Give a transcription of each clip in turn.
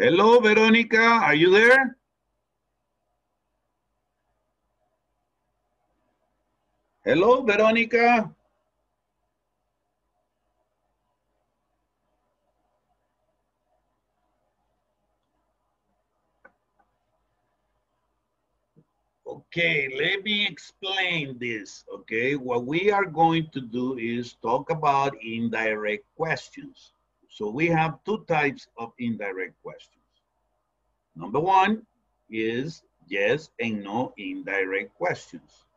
Hello, Veronica, are you there? Hello, Veronica. Okay, let me explain this, okay? What we are going to do is talk about indirect questions. So we have two types of indirect questions. Number one is yes and no indirect questions.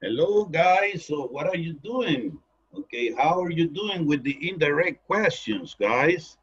Hello, guys. So what are you doing? Okay, how are you doing with the indirect questions, guys?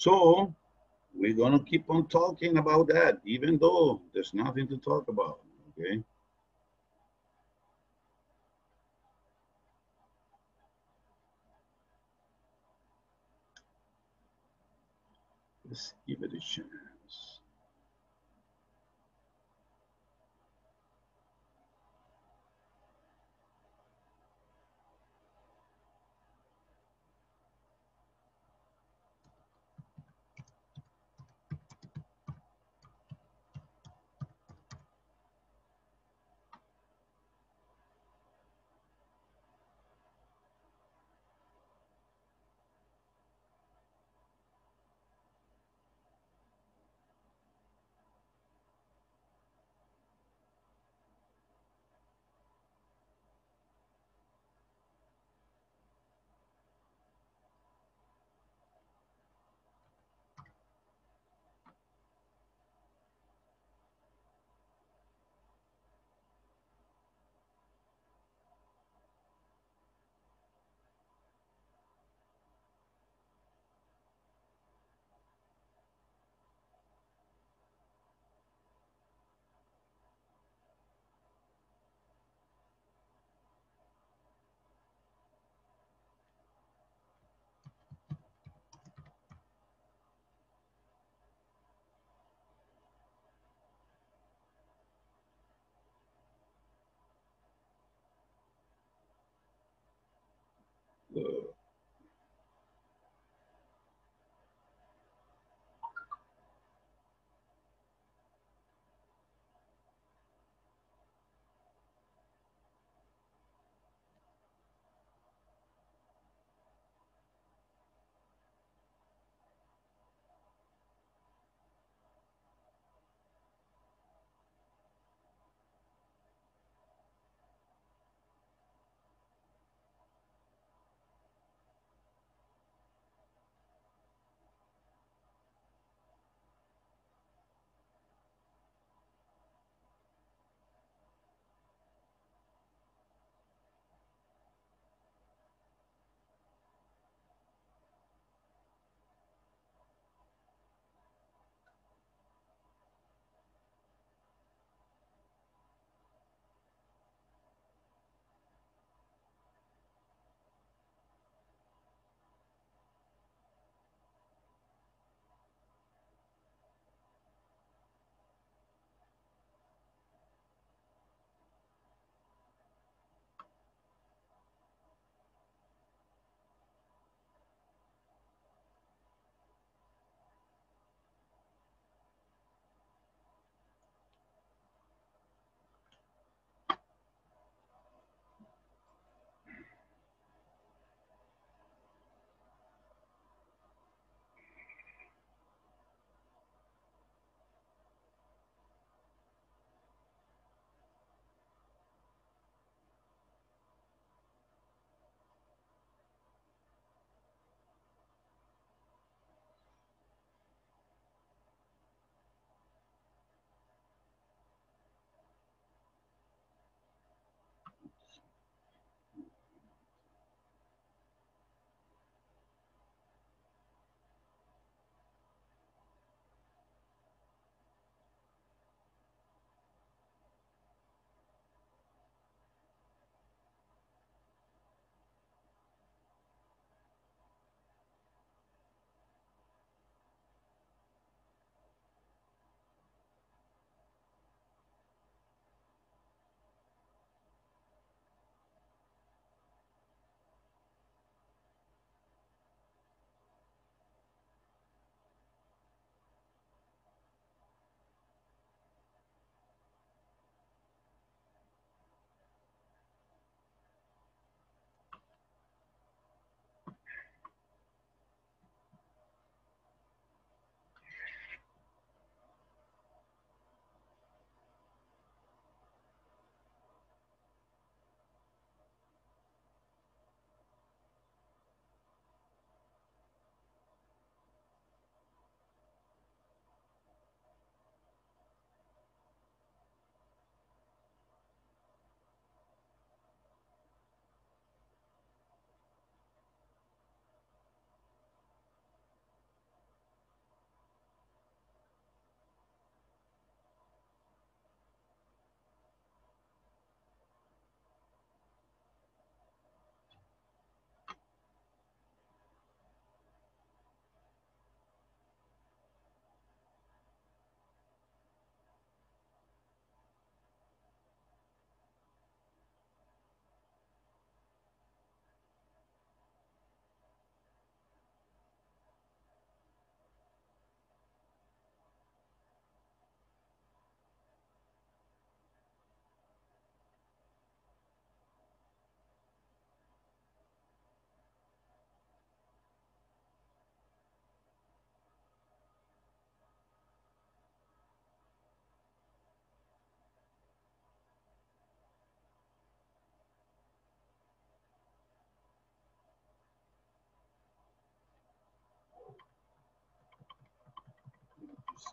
So we're gonna keep on talking about that, even though there's nothing to talk about, okay? Let's give it a chance. Uh,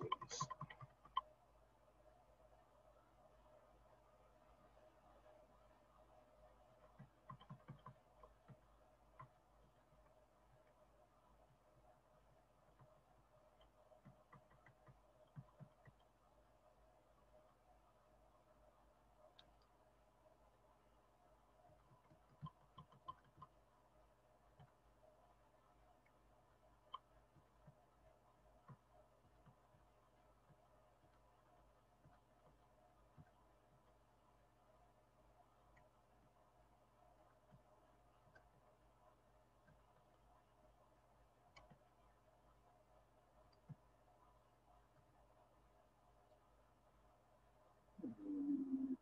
accessories. Mm.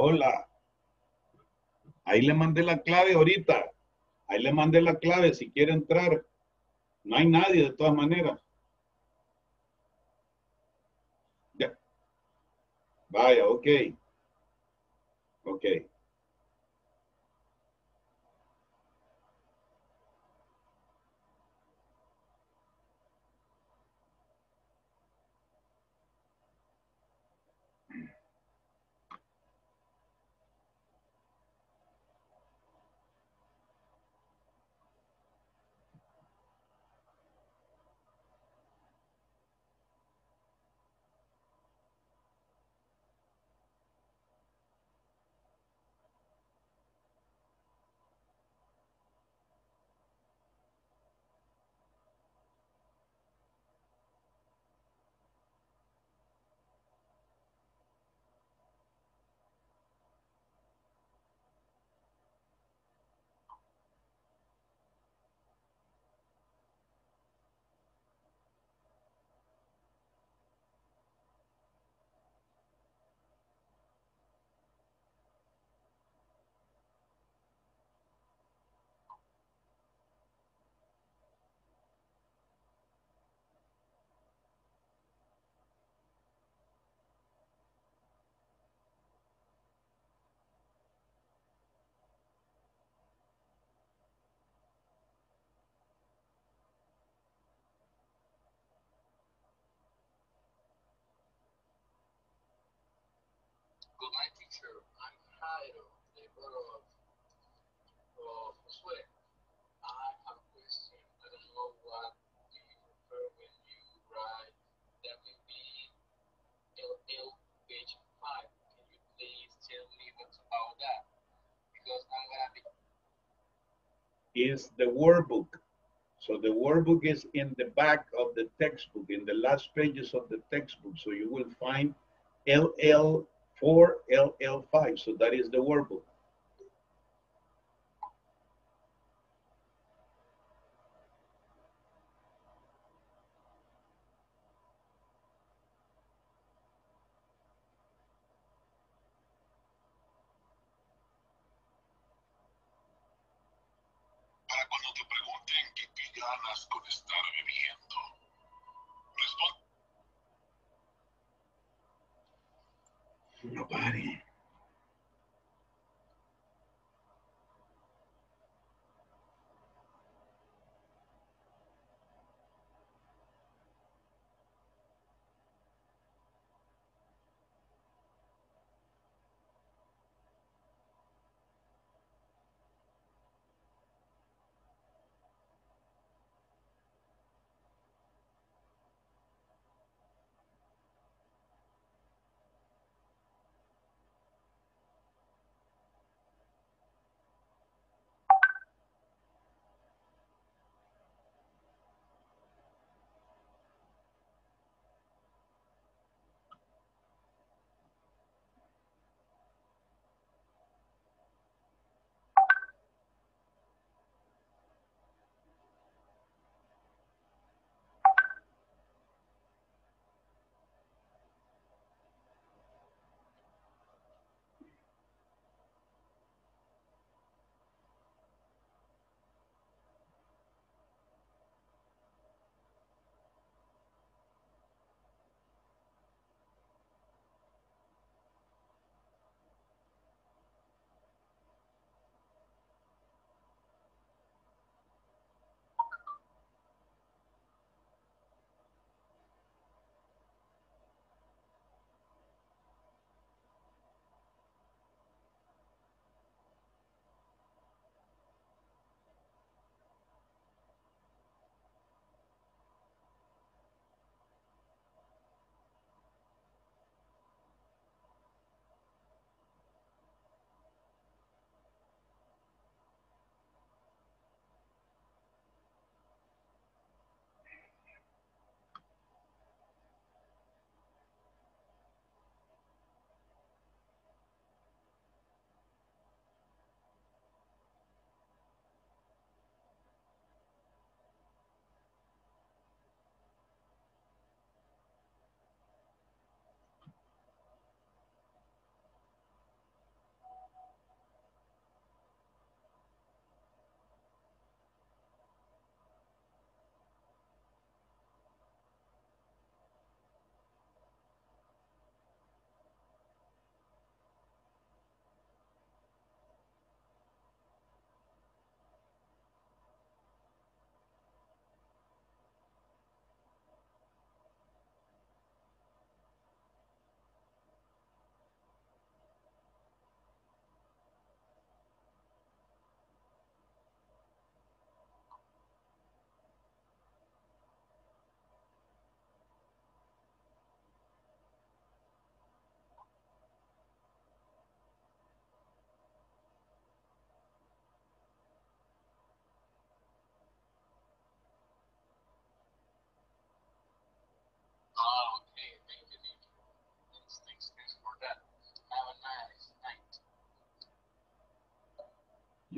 Hola. Ahí le mandé la clave ahorita. Ahí le mandé la clave si quiere entrar. No hay nadie de todas maneras. Ya. Vaya, ok. Ok. Teacher. I'm Jairo, the brother of, of Josue. I have a question. I don't know what do you prefer when you write LL page 5. Can you please tell me what's about that? Because I'm gonna be Is the workbook. So the workbook is in the back of the textbook, in the last pages of the textbook. So you will find LL4, LL5. So that is the workbook. Nobody.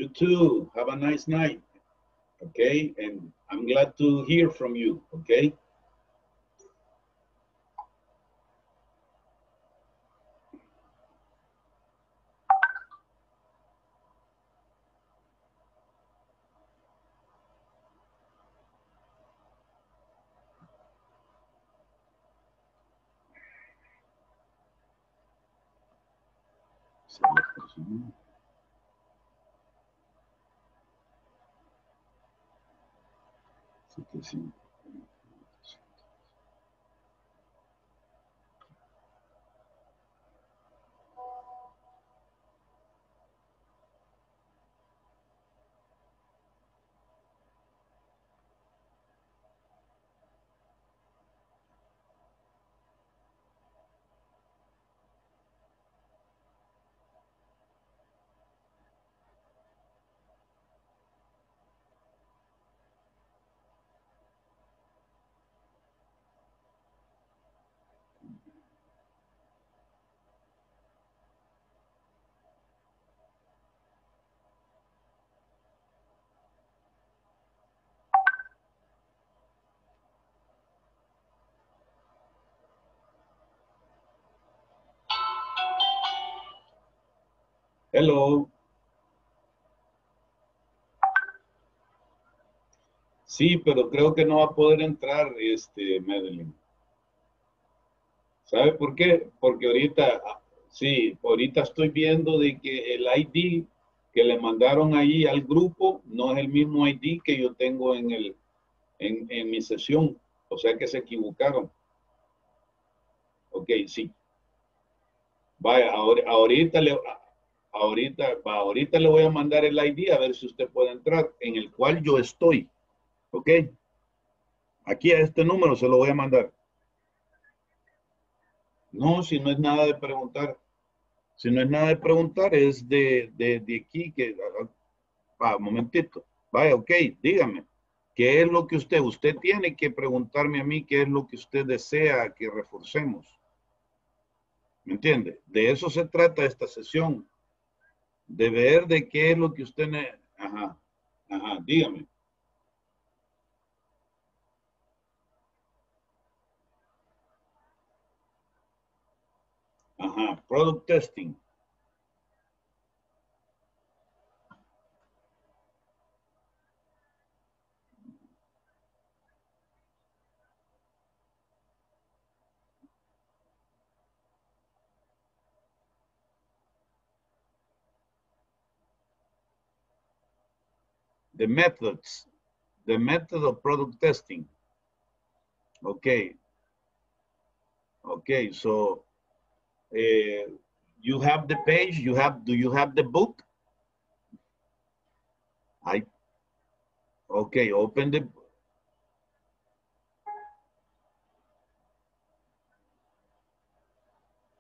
You too. Have a nice night. Okay, and I'm glad to hear from you. Okay. community Hello. Sí, pero creo que no va a poder entrar, este, Madeline. ¿Sabe por qué? Porque ahorita, ah, sí, ahorita estoy viendo de que el ID que le mandaron ahí al grupo no es el mismo ID que yo tengo en, el, en, en mi sesión. O sea que se equivocaron. Ok, sí. Vaya, ahorita le, ahorita, ahorita le voy a mandar el ID a ver si usted puede entrar, en el cual yo estoy. ¿Ok? Aquí a este número se lo voy a mandar. No, si no es nada de preguntar. Si no es nada de preguntar, es de, de, de aquí que... Va, un momentito. Vaya, ok, dígame. ¿Qué es lo que usted, usted tiene que preguntarme a mí qué es lo que usted desea que reforcemos? ¿Me entiende? De eso se trata esta sesión. De ver de qué es lo que usted... Ajá, ajá, dígame. Ajá, product testing. The methods, the method of product testing. Okay. Okay, so uh, you have the page, you have, do you have the book? I, okay, open the,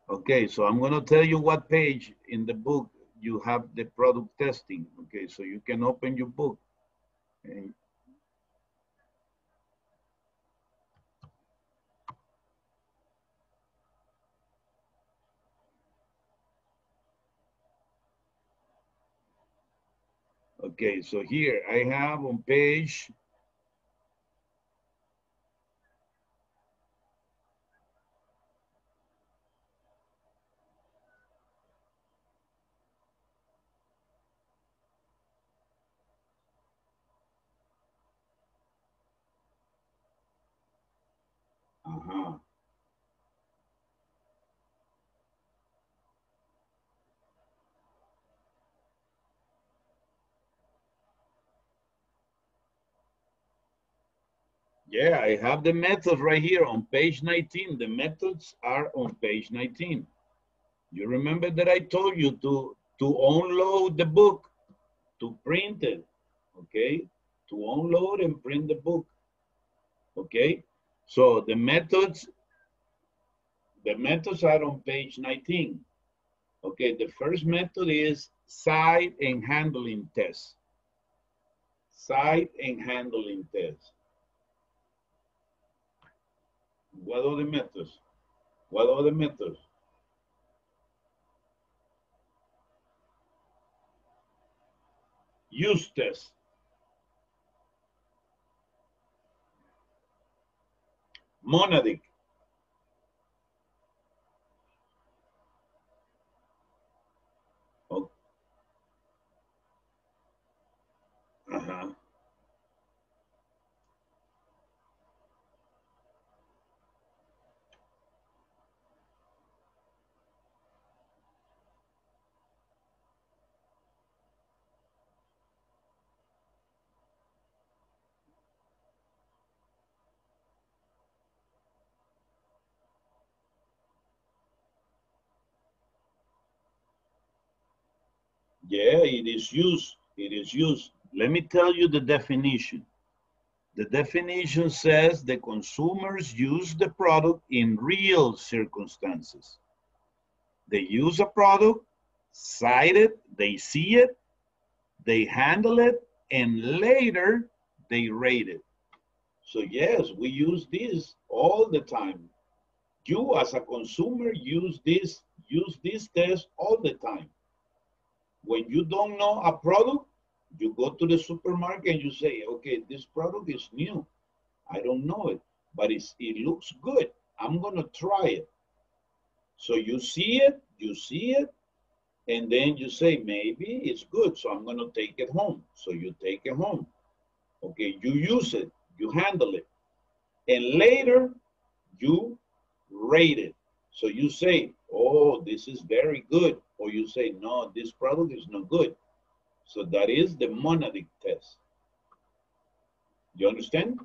okay, so I'm gonna tell you what page in the book you have the product testing. Okay, so you can open your book. Okay, so here I have on page. Yeah, I have the methods right here on page 19. The methods are on page 19. You remember that I told you to, to unload the book, to print it, okay? To unload and print the book, okay? So the methods, the methods are on page 19. Okay, the first method is sight and handling test. Sight and handling test. What are the methods? What are the methods? use test. Monadic. Oh. Uh-huh. Yeah, it is used. It is used. Let me tell you the definition. The definition says the consumers use the product in real circumstances. They use a product, cite it, they see it, they handle it, and later they rate it. So yes, we use this all the time. You as a consumer use this, use this test all the time. When you don't know a product, you go to the supermarket and you say, okay, this product is new. I don't know it, but it's, it looks good. I'm gonna try it. So you see it, you see it, and then you say, maybe it's good, so I'm gonna take it home. So you take it home. Okay, you use it, you handle it. And later, you rate it. So you say, oh, this is very good. Or you say, no, this product is not good. So that is the monadic test. You understand?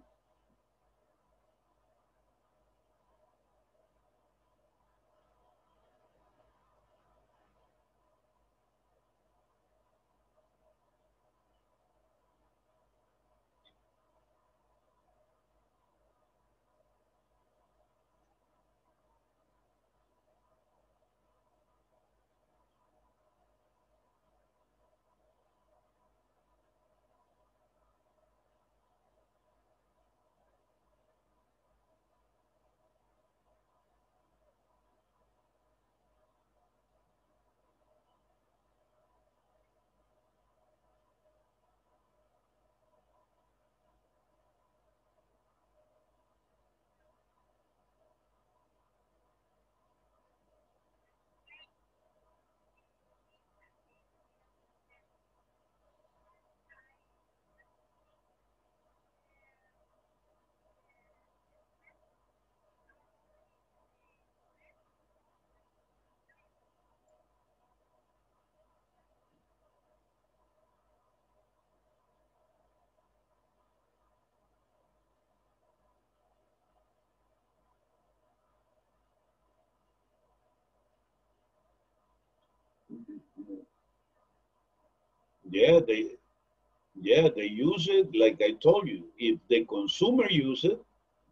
Yeah, they yeah, they use it like I told you. If the consumer use it,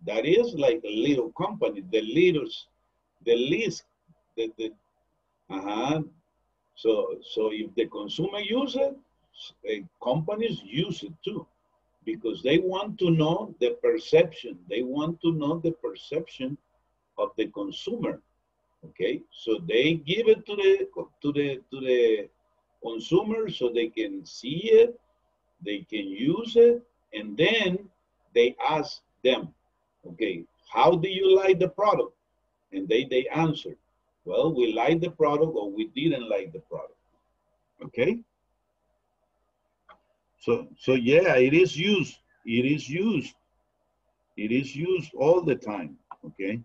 that is like a little company, the leaders, the least, the, the uh-huh. So so if the consumer use it, uh, companies use it too, because they want to know the perception. They want to know the perception of the consumer. Okay, so they give it to the to the to the consumer so they can see it, they can use it, and then they ask them, okay, how do you like the product? And they they answer, well, we like the product or we didn't like the product. Okay. So so yeah, it is used. It is used. It is used all the time. Okay.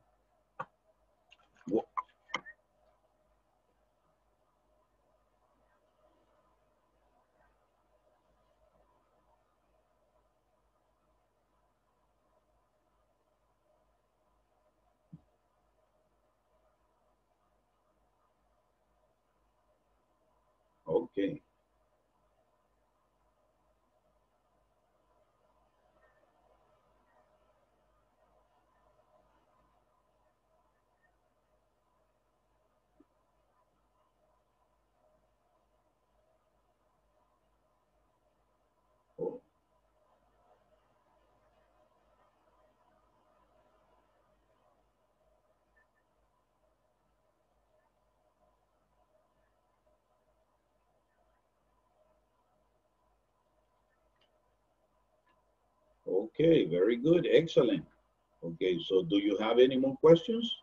Oh, Okay, very good, excellent. Okay, so do you have any more questions?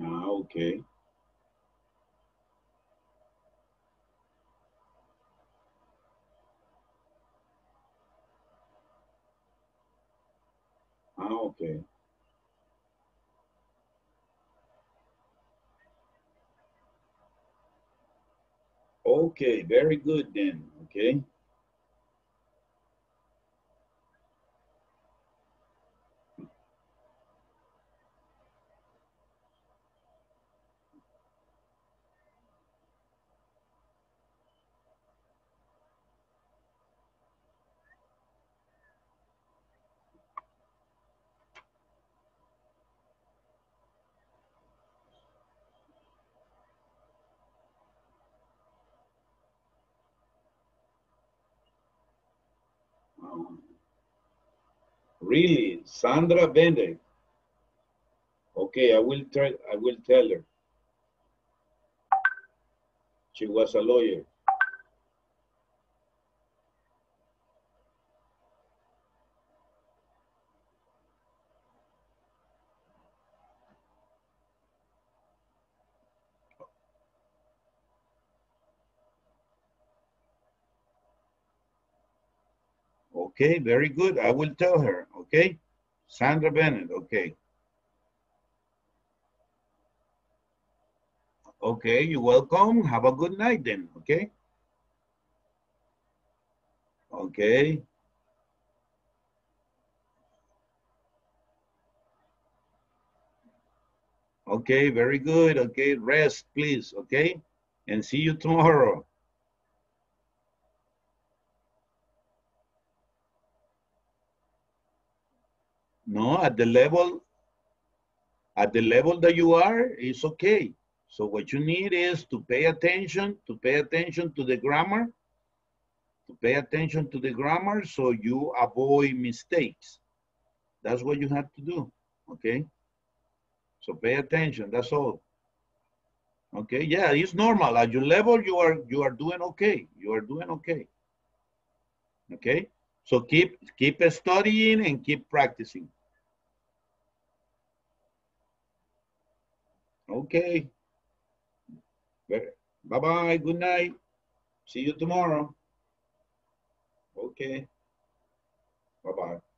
Ah, okay. Ah, okay. Okay, very good then, okay? Really, Sandra Bennett? Okay, I will try, I will tell her. She was a lawyer. Okay, very good. I will tell her, okay? Sandra Bennett, okay. Okay, you're welcome. Have a good night then, okay? Okay. Okay, very good. Okay, rest, please, okay? And see you tomorrow. No, at the level, at the level that you are, it's okay. So what you need is to pay attention, to pay attention to the grammar, to pay attention to the grammar so you avoid mistakes. That's what you have to do, okay? So pay attention, that's all. Okay, yeah, it's normal. At your level, you are you are doing okay. You are doing okay. Okay, so keep keep studying and keep practicing. Okay. Bye bye. Good night. See you tomorrow. Okay. Bye bye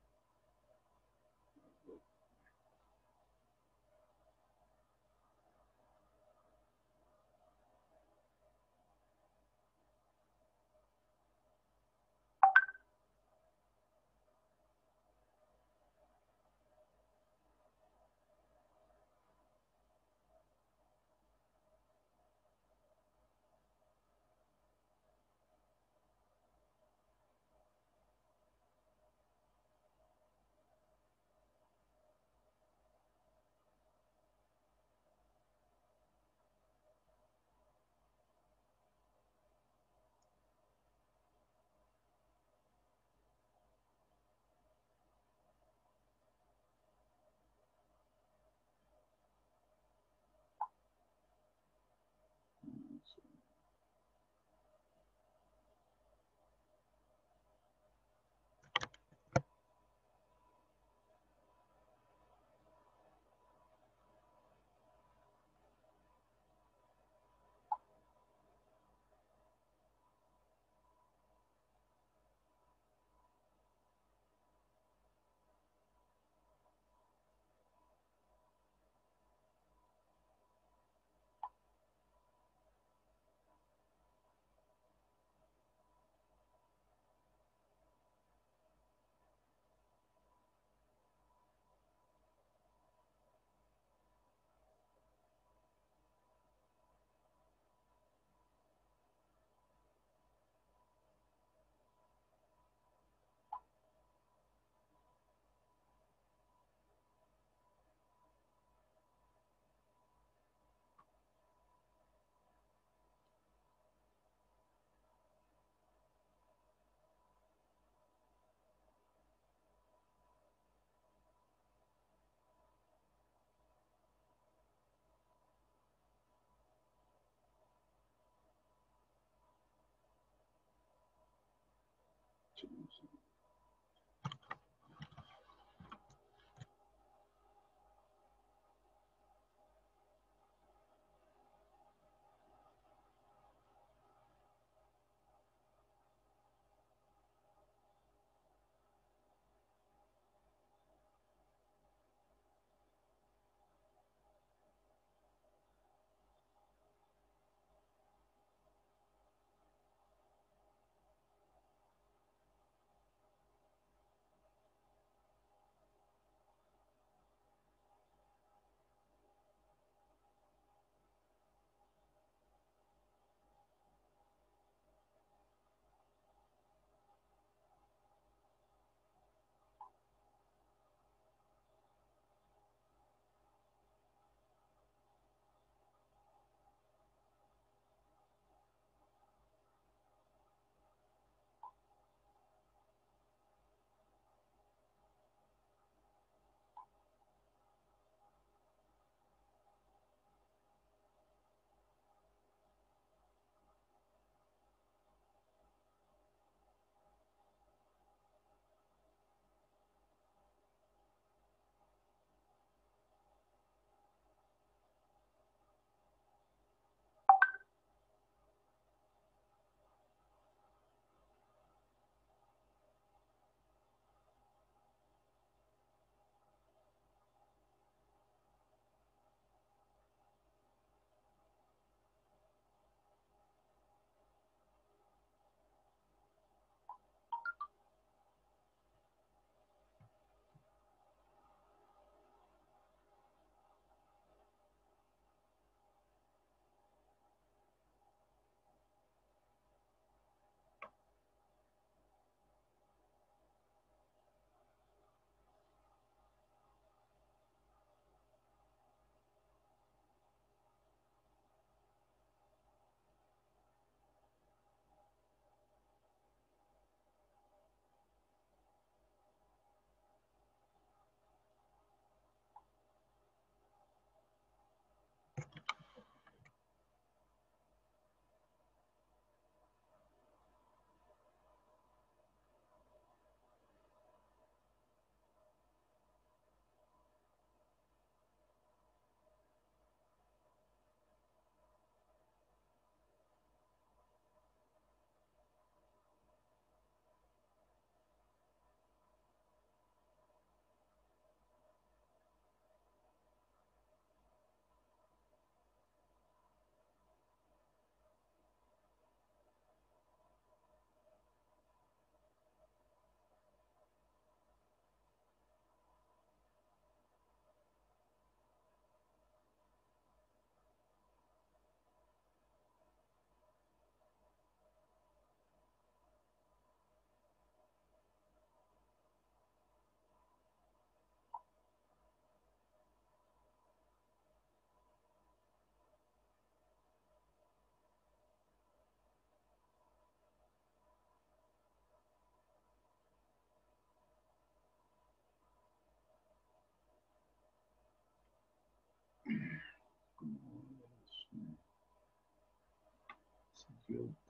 you.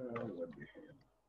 What the hell?